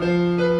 Música